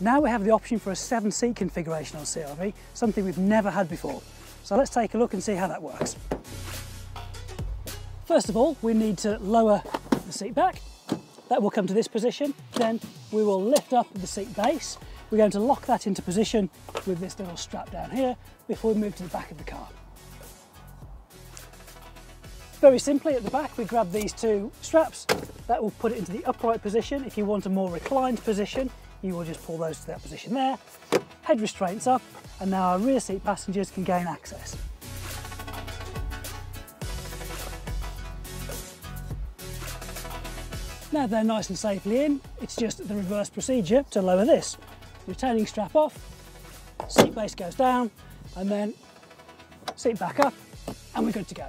Now we have the option for a seven seat configuration on CR-V, something we've never had before. So let's take a look and see how that works. First of all, we need to lower the seat back. That will come to this position. Then we will lift up the seat base. We're going to lock that into position with this little strap down here before we move to the back of the car. Very simply at the back we grab these two straps, that will put it into the upright position. If you want a more reclined position, you will just pull those to that position there. Head restraints up, and now our rear seat passengers can gain access. Now they're nice and safely in, it's just the reverse procedure to lower this. Retaining strap off, seat base goes down, and then seat back up, and we're good to go.